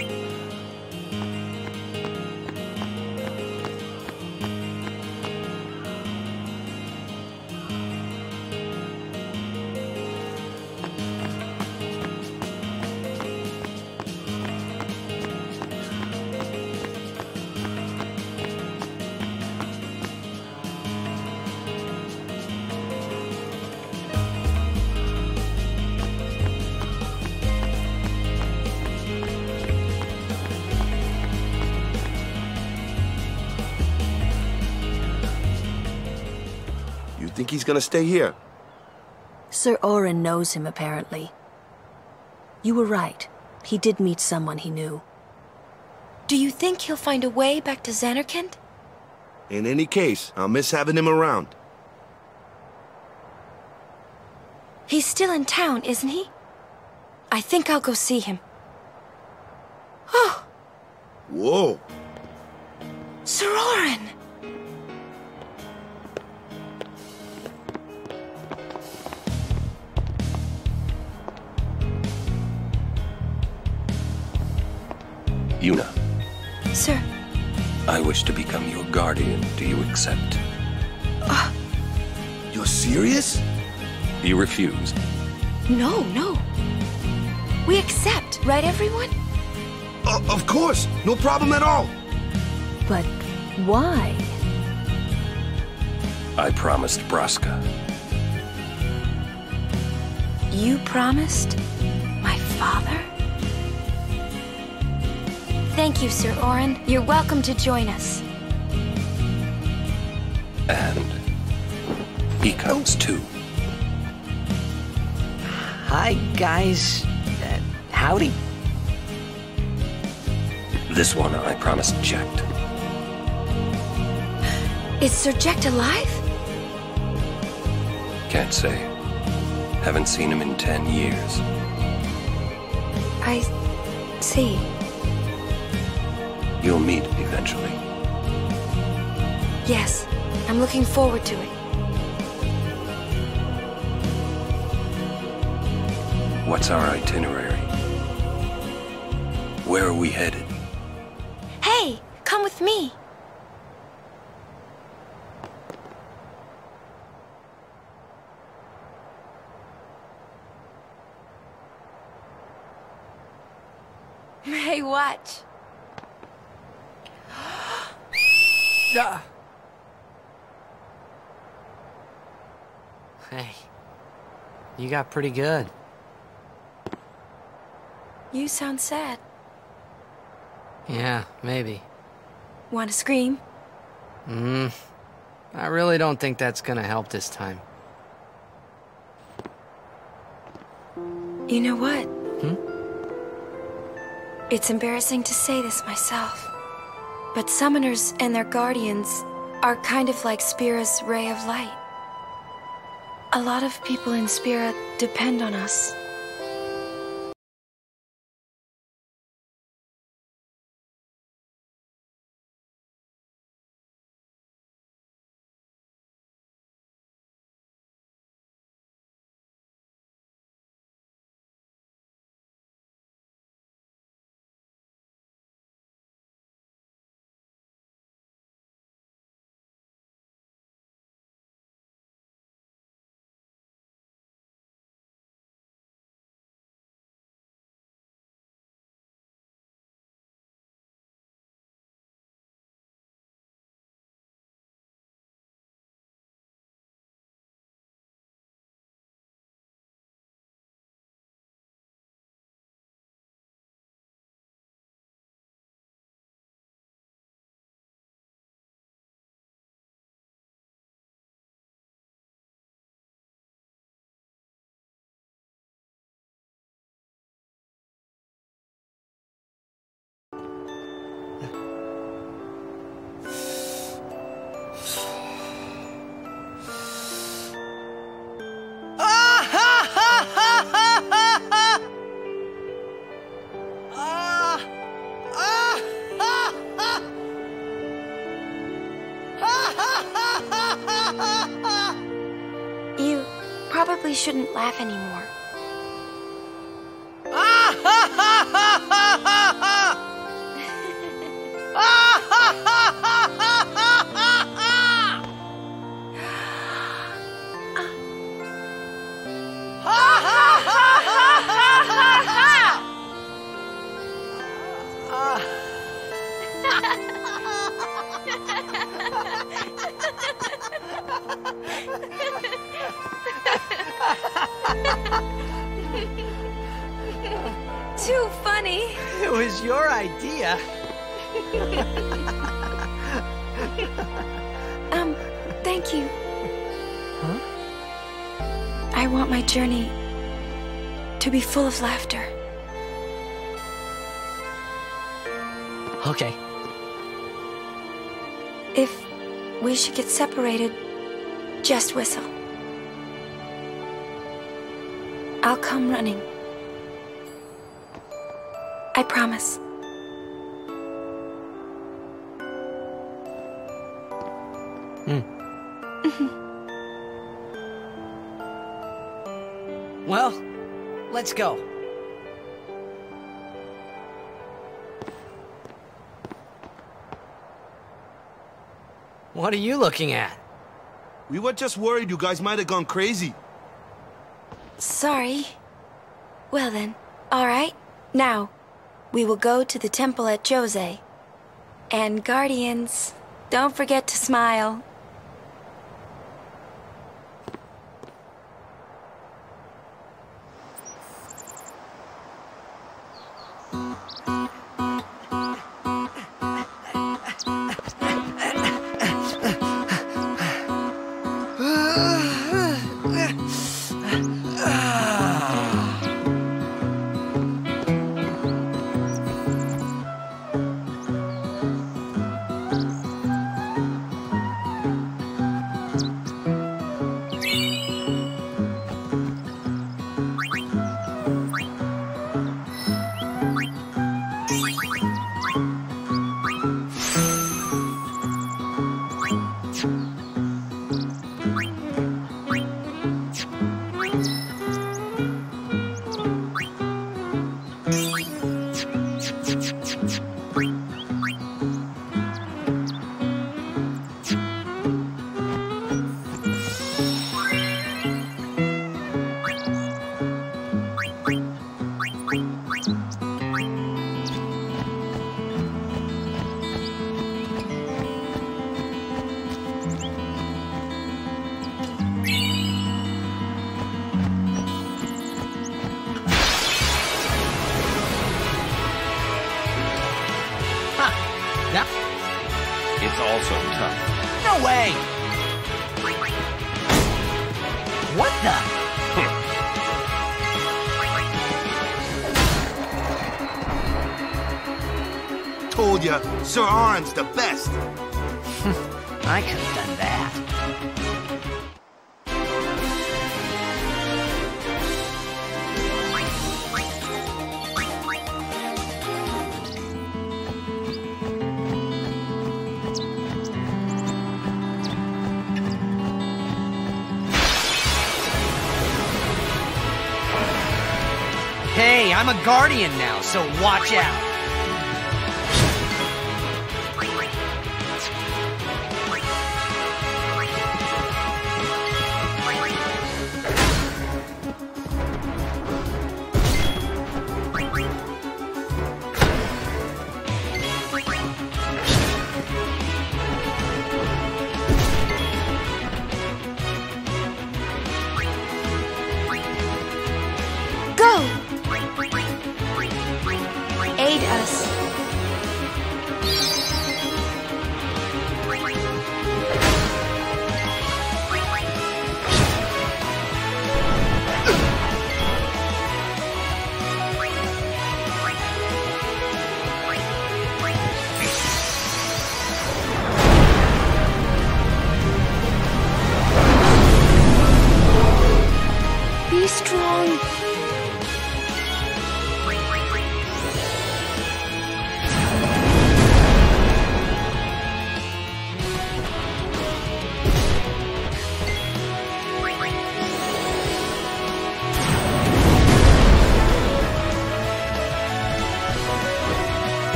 you think he's gonna stay here? Sir Auron knows him, apparently. You were right. He did meet someone he knew. Do you think he'll find a way back to Zanarkand? In any case, I'll miss having him around. He's still in town, isn't he? I think I'll go see him. Oh, Whoa. Sir Auron! Yuna, Sir, I wish to become your guardian. Do you accept? You're serious? You refuse. no, no. We accept, right everyone? Uh, of course. No problem at all. But why? I promised Braska. You promised? My father? Thank you, Sir Auron. You're welcome to join us. And he comes too. Hi, guys. Uh, howdy. This one I promised Jecht. Is Sir Jecht alive? Can't say. Haven't seen him in ten years. I see. You'll meet eventually. Yes, I'm looking forward to it. What's our itinerary? Where are we headed? Hey, come with me. Hey, watch. Hey, you got pretty good. You sound sad. Yeah, maybe. Want to scream? Hmm. I really don't think that's gonna help this time. You know what? Hmm? It's embarrassing to say this myself, but summoners and their guardians are kind of like Spira's ray of light. A lot of people in Spira depend on us. Shouldn't laugh anymore. Journey to be full of laughter. Okay. If we should get separated, just whistle. I'll come running. I promise. Well, let's go. What are you looking at? We were just worried you guys might have gone crazy. Sorry. Well then, alright. Now, we will go to the temple at Djose. And Guardians, don't forget to smile. Sir the best. I could have done that. Hey, I'm a guardian now, so watch out.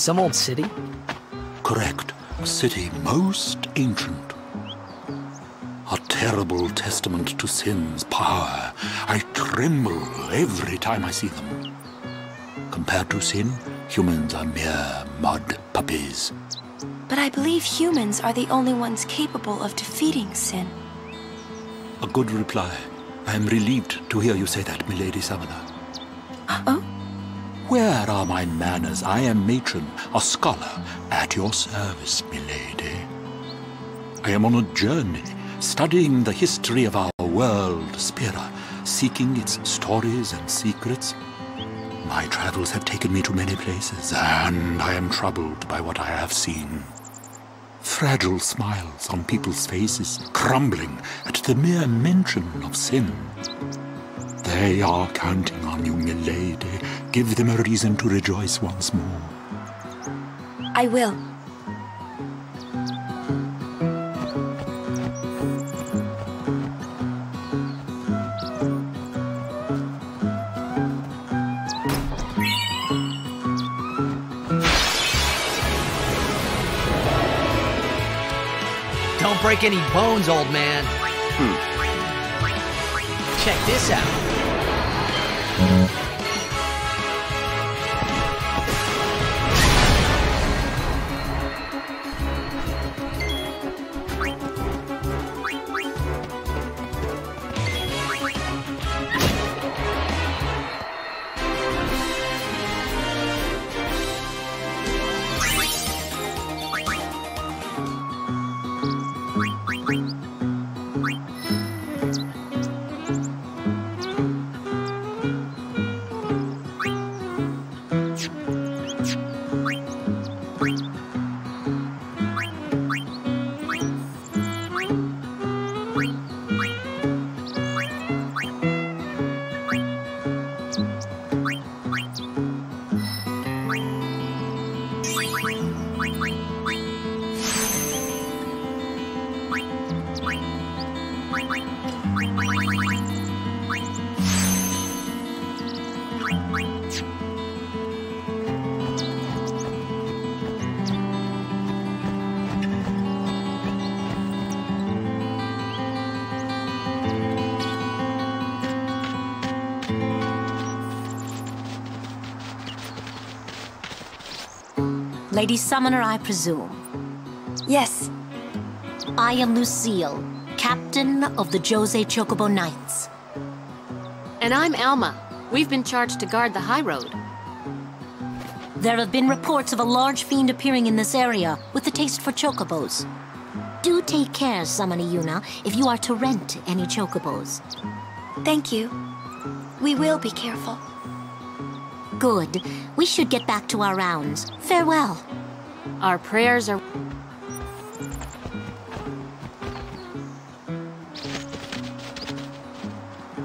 Some old city? Correct. A city most ancient. A terrible testament to sin's power. I tremble every time I see them. Compared to sin, humans are mere mud puppies. But I believe humans are the only ones capable of defeating sin. A good reply. I am relieved to hear you say that, Milady Summoner. Where are my manners? I am Maechen, a scholar, at your service, milady. I am on a journey, studying the history of our world, Spira, seeking its stories and secrets. My travels have taken me to many places, and I am troubled by what I have seen. Fragile smiles on people's faces, crumbling at the mere mention of sin. They are counting on you, milady. Give them a reason to rejoice once more. I will. Don't break any bones, old man. Hmm. Check this out. Lady Summoner, I presume. Yes, I am Lucil, captain of the Djose Chocobo Knights. And I'm Elma. We've been charged to guard the high road. There have been reports of a large fiend appearing in this area with a taste for chocobos. Do take care, Summoner Yuna, if you are to rent any chocobos. thank you. We will be careful. Good. We should get back to our rounds. Farewell. Our prayers are.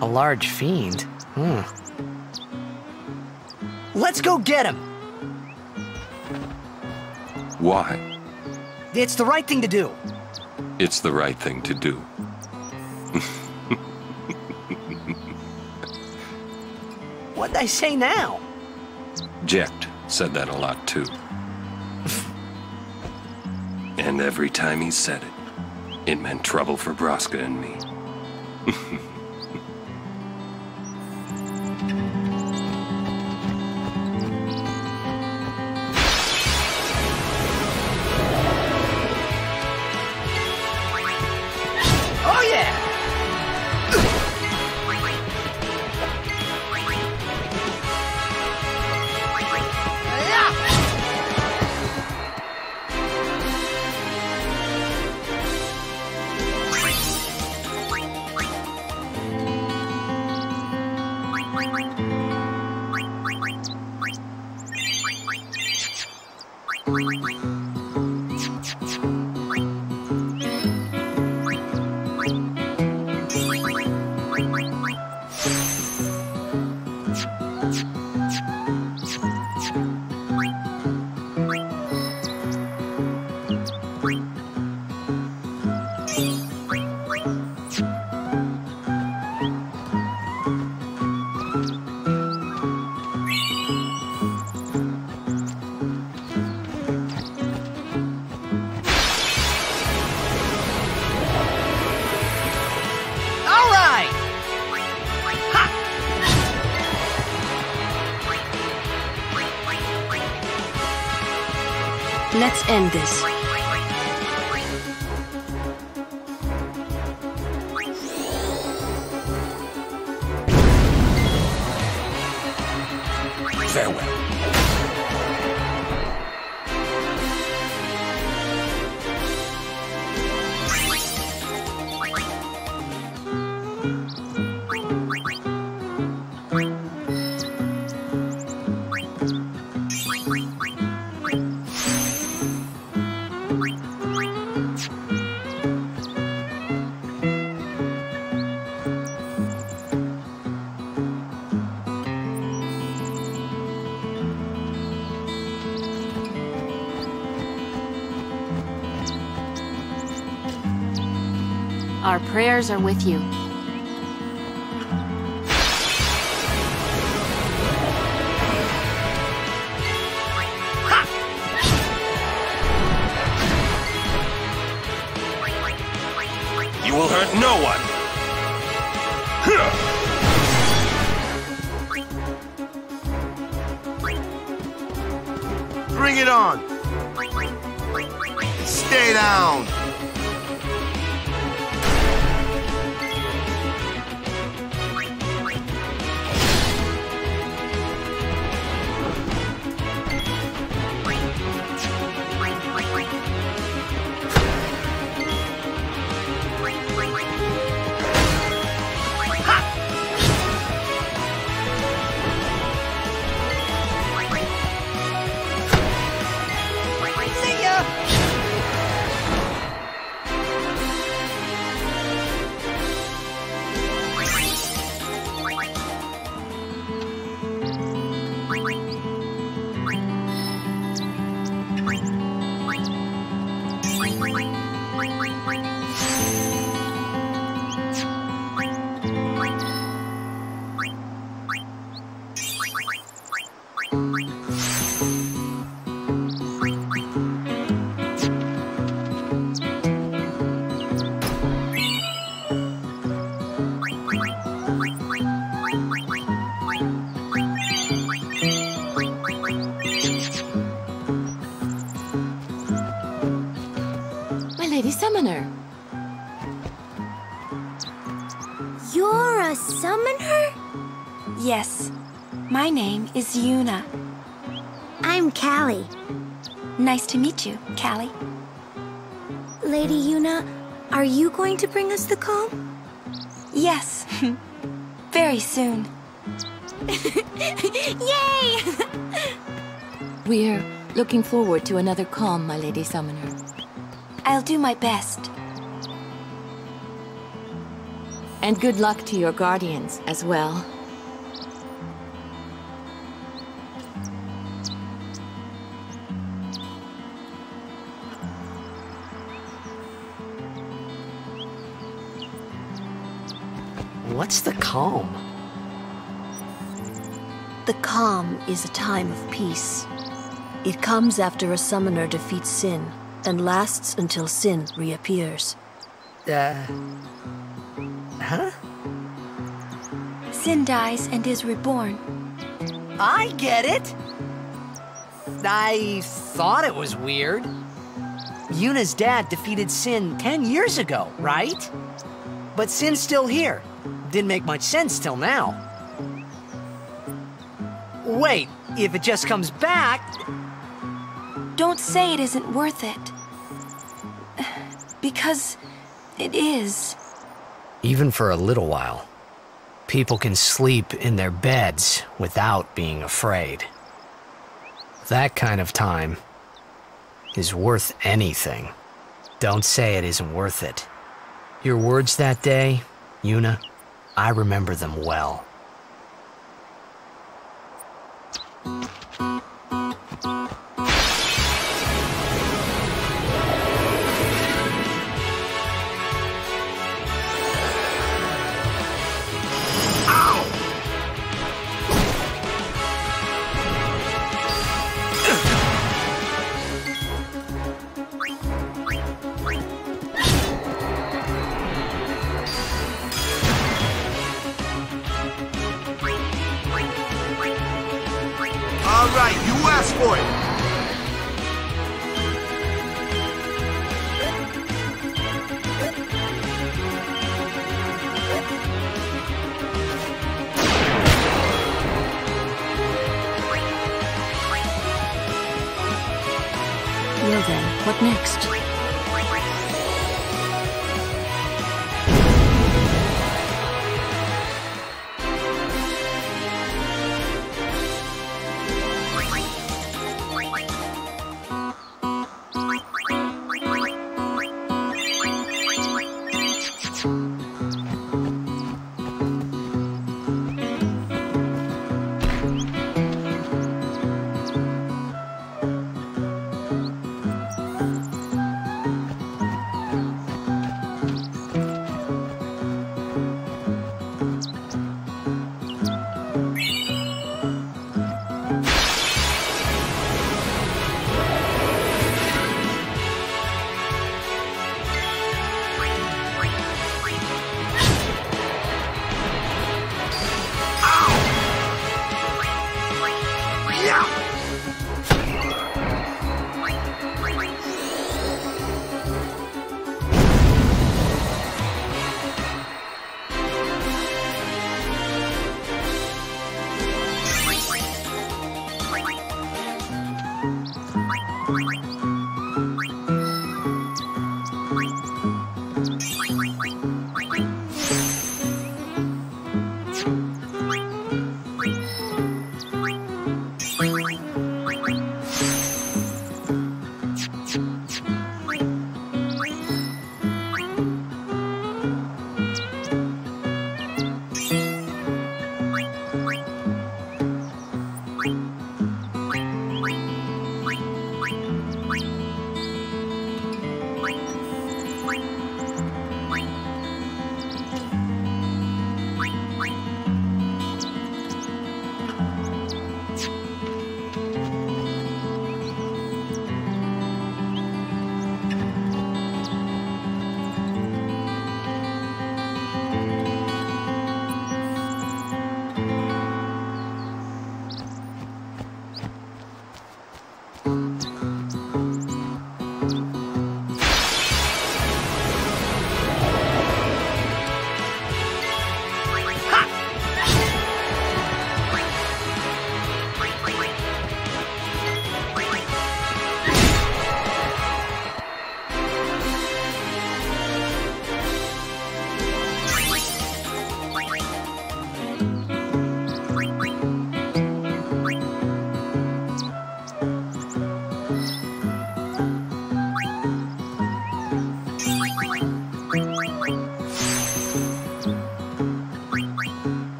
A large fiend? Hmm. Let's go get him. Why? It's the right thing to do. It's the right thing to do. What'd I say now? Jecht said that a lot too. And every time he said it, it meant trouble for Braska and me. Let's end this. Prayers are with you. You will hurt no one. Bring it on. Stay down. Lady Summoner. You're a summoner? Yes. My name is Yuna. I'm Calli. Nice to meet you, Calli. Lady Yuna, are you going to bring us the calm? Yes. Very soon. Yay! We're looking forward to another calm, my Lady Summoner. I'll do my best. And good luck to your guardians as well. What's the calm? The calm is a time of peace. It comes after a summoner defeats sin and lasts until sin reappears. Uh. Huh? Sin dies and is reborn. I get it! I thought it was weird. Yuna's dad defeated Sin 10 years ago, right? But Sin's still here. Didn't make much sense till now. Wait, if it just comes back, Don't say it isn't worth it. Because it is. even for a little while. people can sleep in their beds without being afraid. That kind of time is worth anything. Don't say it isn't worth it. Your words that day, Yuna, I remember them well. What next?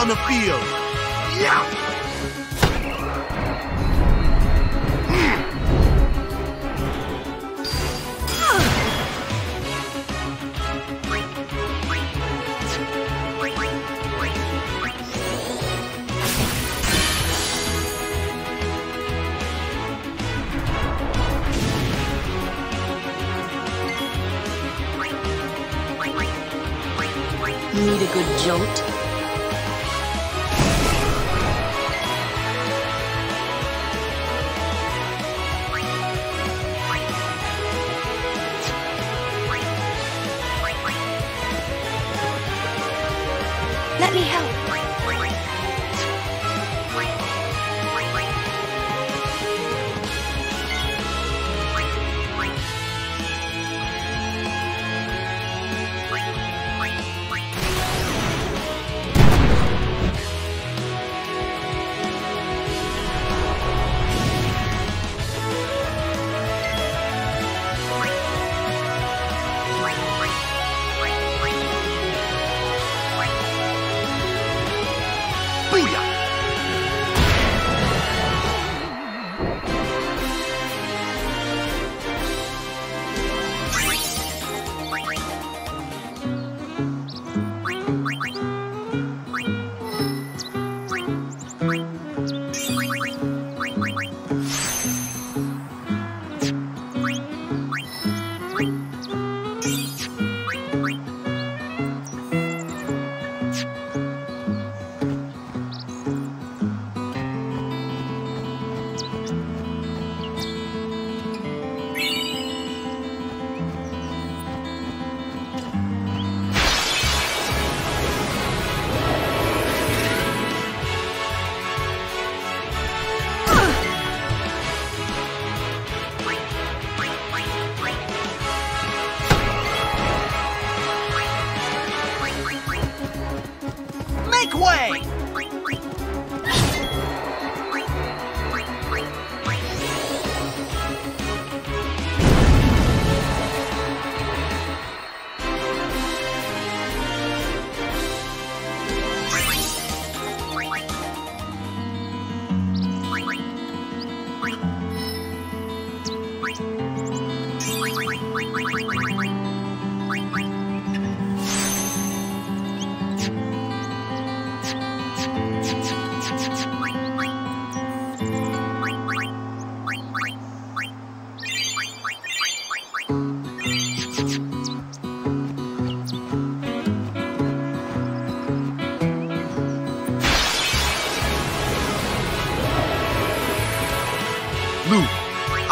On the field. Yeah. Need a good jolt?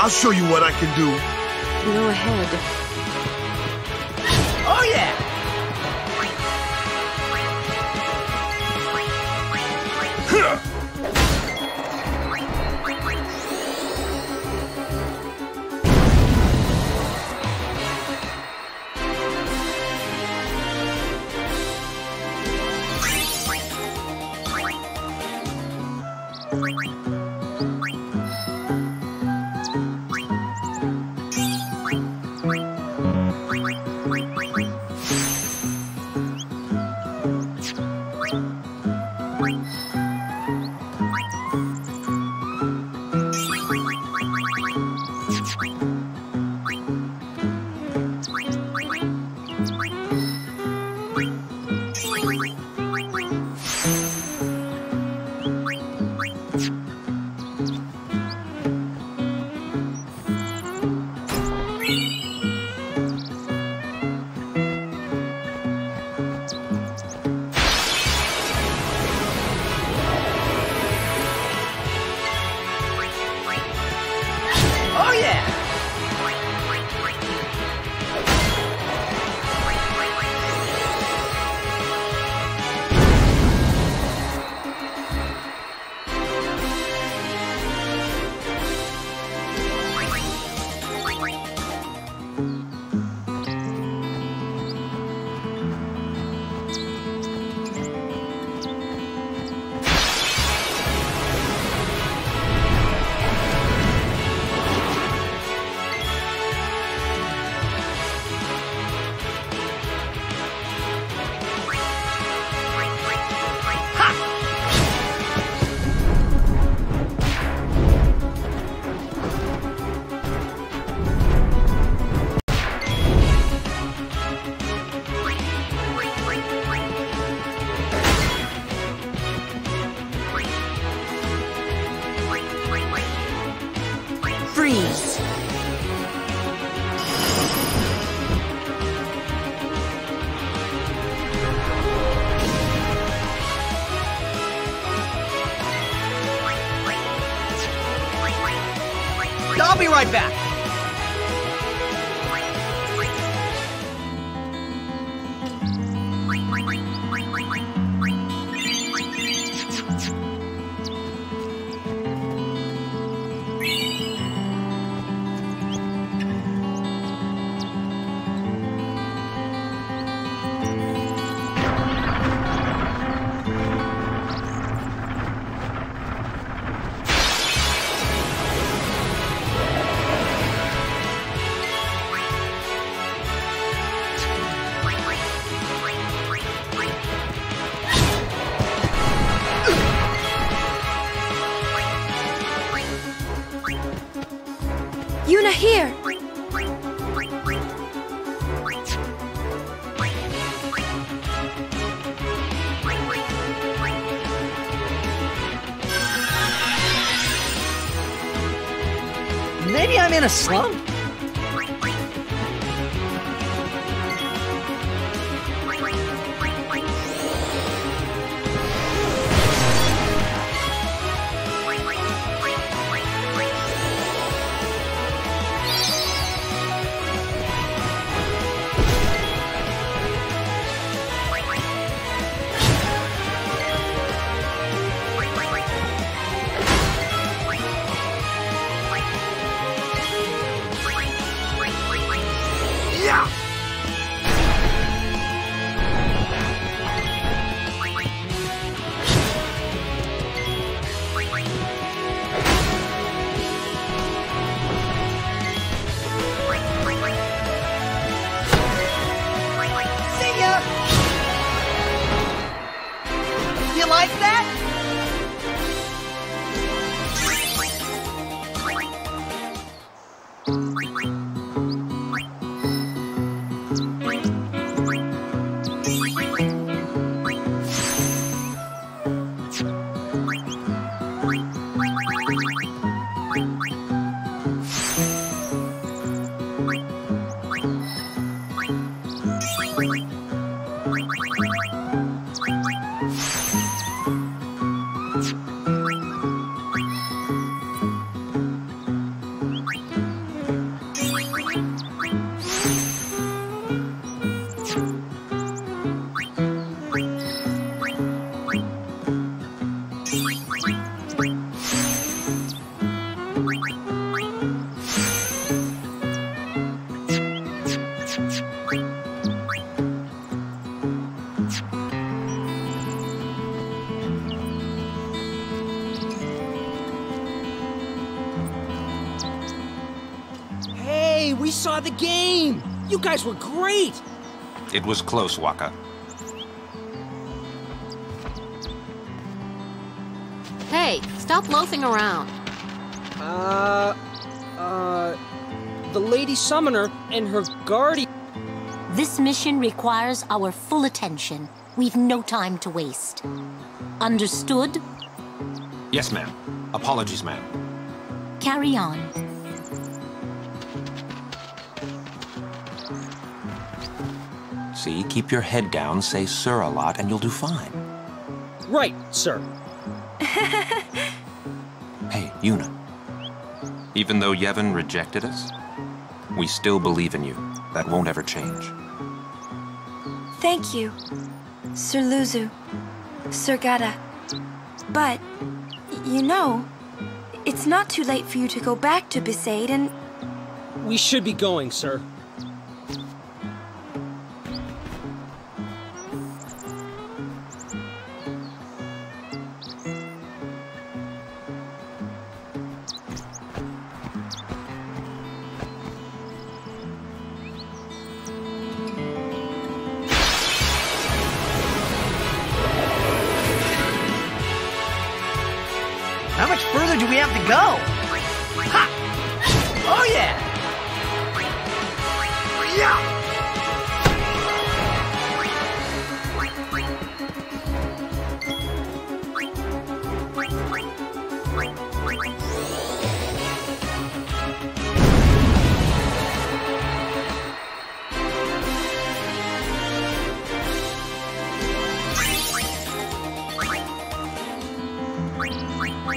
I'll show you what I can do. Go ahead. I'll be right back. Maybe You guys were great! It was close, Wakka. Hey, stop loafing around. Uh, uh, the Lady Summoner and her guardian. This mission requires our full attention. We've no time to waste. Understood? Yes, ma'am. Apologies, ma'am. Carry on. See, keep your head down, say sir a lot, and you'll do fine. Right, sir. Hey, Yuna. Even though Yevon rejected us, we still believe in you. That won't ever change. Thank you, Sir Luzzu, Sir Gatta. But, you know, it's not too late for you to go back to Besaid and We should be going, sir.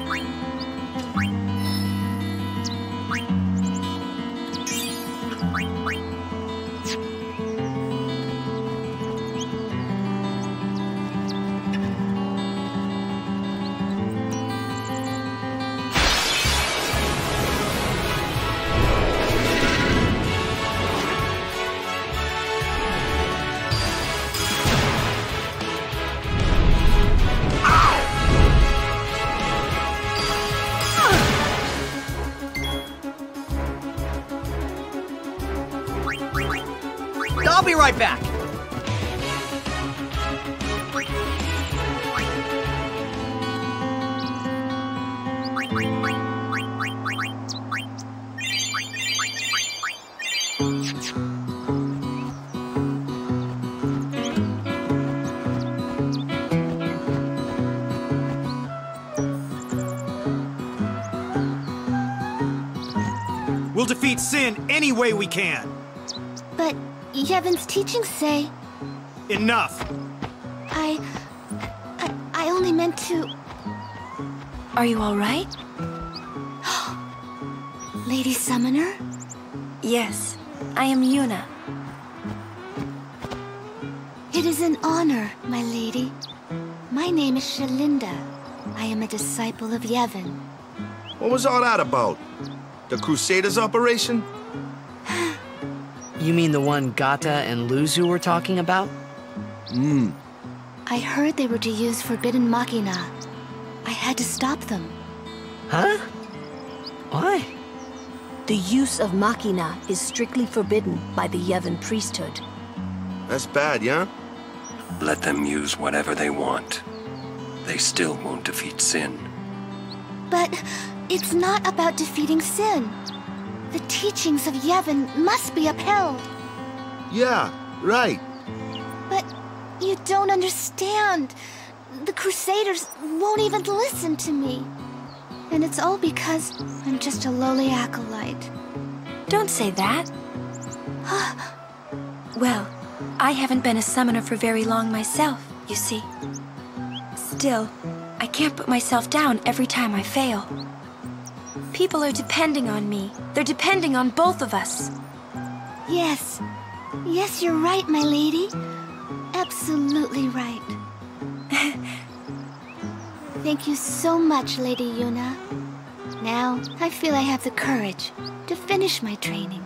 Bye. Way we can. But Yevon's teachings say... Enough! I... I, I only meant to... Are you alright? Lady Summoner? Yes, I am Yuna. It is an honor, my lady. My name is Shelinda. I am a disciple of Yevon. What was all that about? The Crusaders operation? You mean the one Gatta and Luzzu were talking about? Hmm. I heard they were to use Forbidden Machina. I had to stop them. Huh? Why? The use of Machina is strictly forbidden by the Yevon priesthood. That's bad, yeah? Let them use whatever they want. They still won't defeat Sin. But it's not about defeating Sin. The teachings of Yevon must be upheld. Yeah, right. But you don't understand. The Crusaders won't even listen to me. And it's all because I'm just a lowly acolyte. Don't say that. well, I haven't been a summoner for very long myself, you see. Still, I can't put myself down every time I fail. People are depending on me. They're depending on both of us. Yes. Yes, you're right, my lady. Absolutely right. Thank you so much, Lady Yuna. Now, I feel I have the courage to finish my training.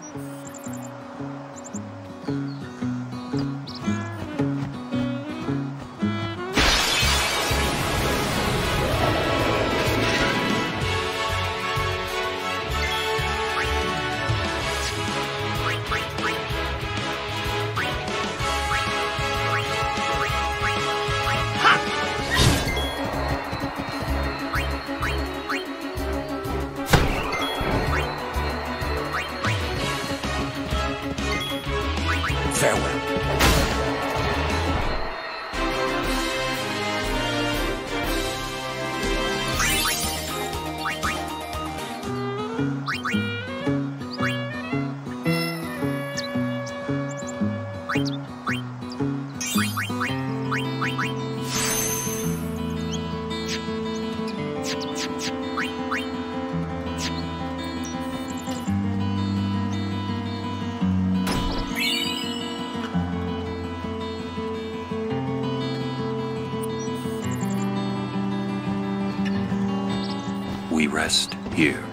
Rest here.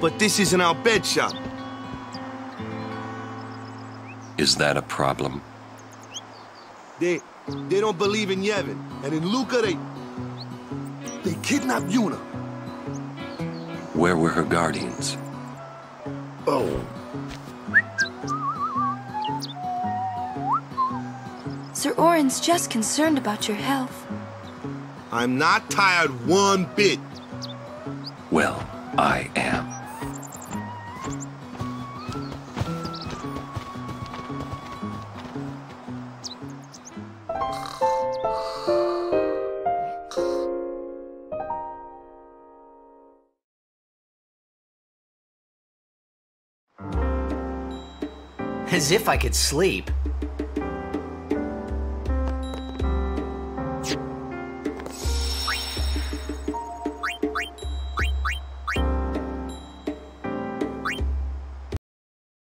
But this isn't Al Bhed shop. Is that a problem? They they don't believe in Yevon. And in Luca, they... They kidnapped Yuna. Where were her guardians? Oh. Sir Auron's just concerned about your health. I'm not tired one bit. Well, I am. As if I could sleep.